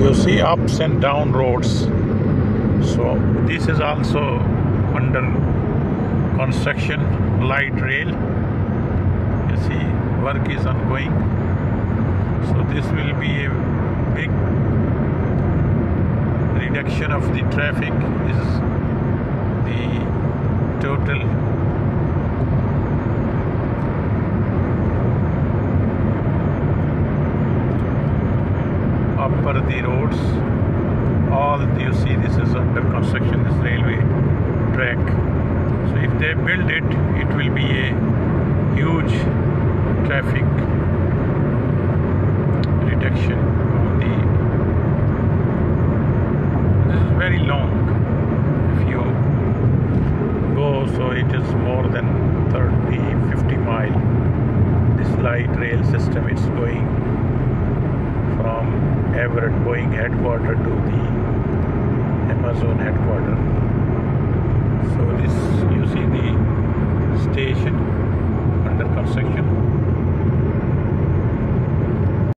you see ups and down roads. So this is also under construction light rail. You see work is ongoing. So this will be a big reduction of the traffic. This is the total the roads all you see this is under construction this railway track so if they build it it will be a huge traffic reduction on the this is very long if you go so it is more than 30 50 mile this light rail system it's going Everett Boeing headquarters to the Amazon headquarters. So this you see the station under construction